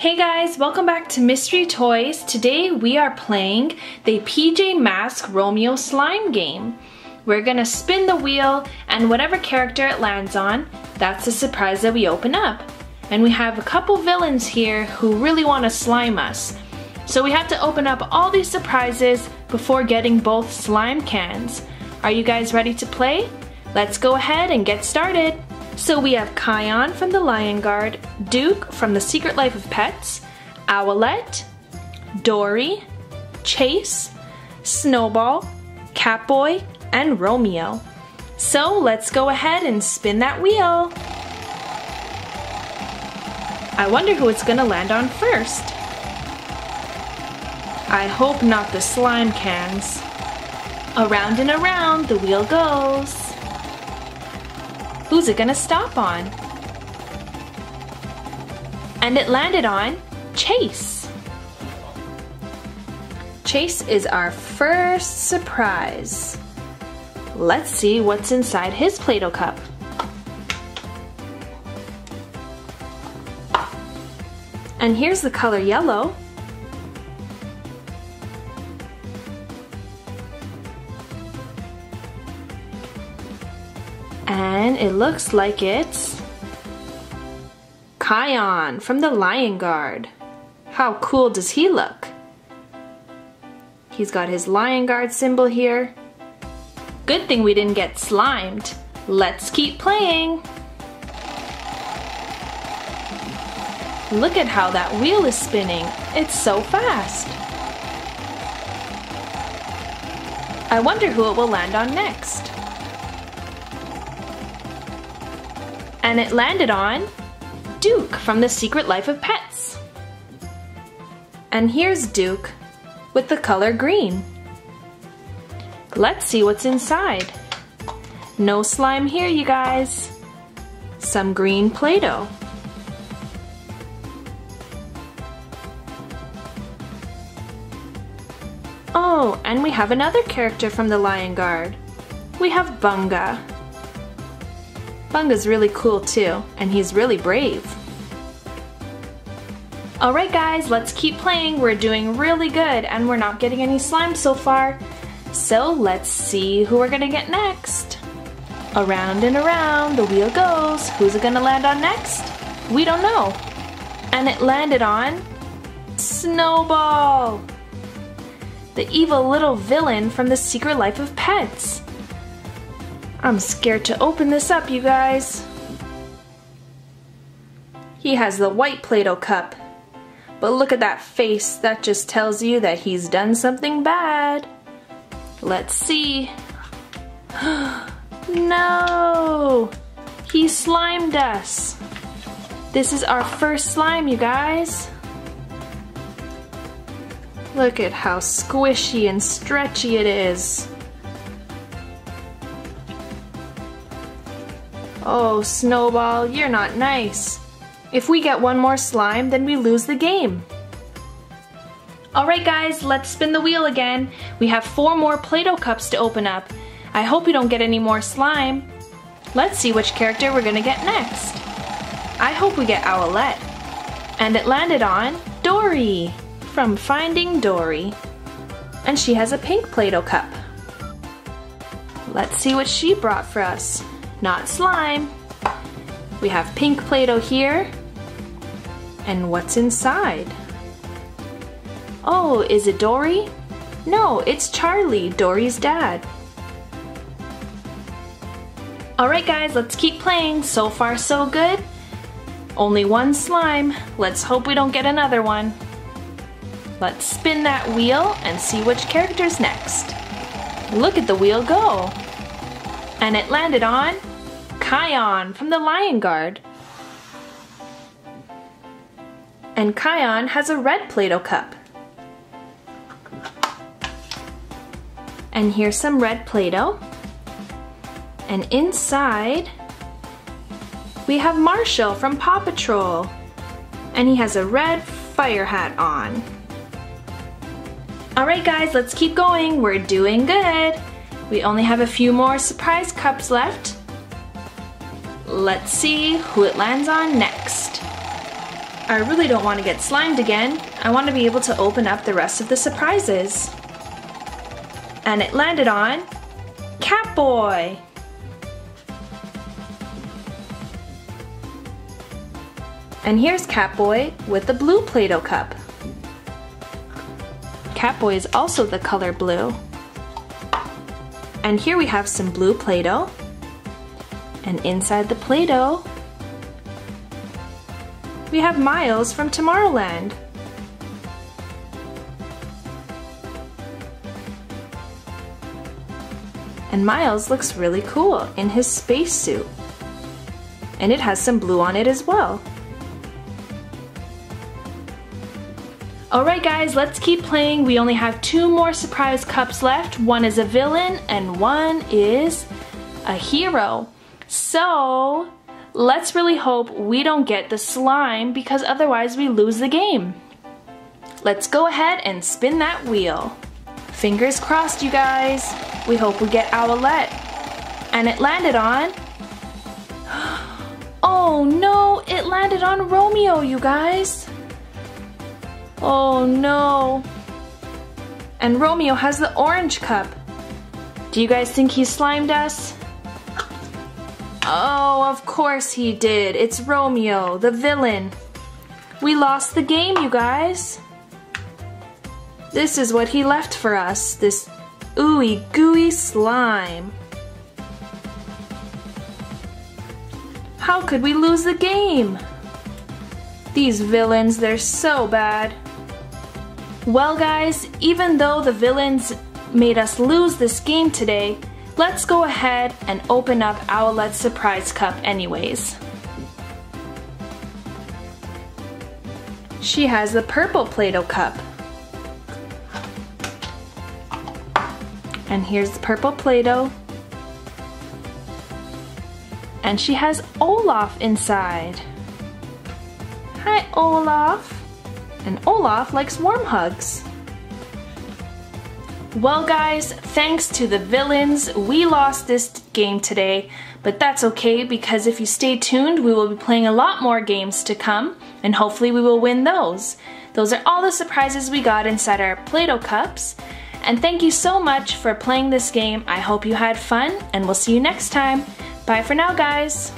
Hey guys, welcome back to Mystery Toys. Today we are playing the PJ Masks Romeo slime game. We're gonna spin the wheel and whatever character it lands on, that's the surprise that we open up. And we have a couple villains here who really wanna slime us. So we have to open up all these surprises before getting both slime cans. Are you guys ready to play? Let's go ahead and get started. So we have Kion from the Lion Guard, Duke from The Secret Life of Pets, Owlette, Dory, Chase, Snowball, Catboy, and Romeo. So let's go ahead and spin that wheel. I wonder who it's gonna land on first. I hope not the slime cans. Around and around the wheel goes. Who's it gonna stop on? And it landed on Chase. Chase is our first surprise. Let's see what's inside his Play-Doh cup. And here's the color yellow. It looks like it's Kion from the Lion Guard. How cool does he look? He's got his Lion Guard symbol here. Good thing we didn't get slimed. Let's keep playing. Look at how that wheel is spinning. It's so fast. I wonder who it will land on next. And it landed on Duke from The Secret Life of Pets. And here's Duke with the color green. Let's see what's inside. No slime here, you guys. Some green Play-Doh. Oh, and we have another character from the Lion Guard. We have Bunga. Bunga's really cool too, and he's really brave. Alright guys, let's keep playing. We're doing really good and we're not getting any slime so far. So let's see who we're gonna get next. Around and around the wheel goes. Who's it gonna land on next? We don't know. And it landed on Snowball! The evil little villain from the Secret Life of Pets. I'm scared to open this up, you guys. He has the white Play-Doh cup. But look at that face, that just tells you that he's done something bad. Let's see. no! He slimed us. This is our first slime, you guys. Look at how squishy and stretchy it is. Oh, Snowball, you're not nice. If we get one more slime, then we lose the game. Alright guys, let's spin the wheel again. We have four more Play-Doh cups to open up. I hope we don't get any more slime. Let's see which character we're gonna get next. I hope we get Owlette. And it landed on Dory from Finding Dory. And she has a pink Play-Doh cup. Let's see what she brought for us not slime. We have pink Play-Doh here. And what's inside? Oh, is it Dory? No, it's Charlie, Dory's dad. Alright guys, let's keep playing. So far so good. Only one slime. Let's hope we don't get another one. Let's spin that wheel and see which character's next. Look at the wheel go. And it landed on Kion from the Lion Guard. And Kion has a red Play-Doh cup. And here's some red Play-Doh. And inside, we have Marshall from Paw Patrol. And he has a red fire hat on. Alright guys, let's keep going. We're doing good. We only have a few more surprise cups left. Let's see who it lands on next. I really don't want to get slimed again. I want to be able to open up the rest of the surprises. And it landed on Catboy. And here's Catboy with the blue Play-Doh cup. Catboy is also the color blue. And here we have some blue Play-Doh. And inside the Play-Doh, we have Miles from Tomorrowland. And Miles looks really cool in his spacesuit. And it has some blue on it as well. Alright guys, let's keep playing. We only have two more surprise cups left. One is a villain and one is a hero. So, let's really hope we don't get the slime because otherwise we lose the game. Let's go ahead and spin that wheel. Fingers crossed, you guys. We hope we get Owlette. And it landed on... Oh no, it landed on Romeo, you guys. Oh no. And Romeo has the orange cup. Do you guys think he slimed us? Oh, of course he did. It's Romeo, the villain. We lost the game, you guys. This is what he left for us, this ooey gooey slime. How could we lose the game? These villains, they're so bad. Well guys, even though the villains made us lose this game today, let's go ahead and open up Owlette's surprise cup anyways. She has the purple Play-Doh cup. And here's the purple Play-Doh. And she has Olaf inside. Hi, Olaf. And Olaf likes warm hugs. Well guys, thanks to the villains, we lost this game today, but that's okay because if you stay tuned, we will be playing a lot more games to come, and hopefully we will win those. Those are all the surprises we got inside our Play-Doh cups, and thank you so much for playing this game. I hope you had fun, and we'll see you next time. Bye for now, guys.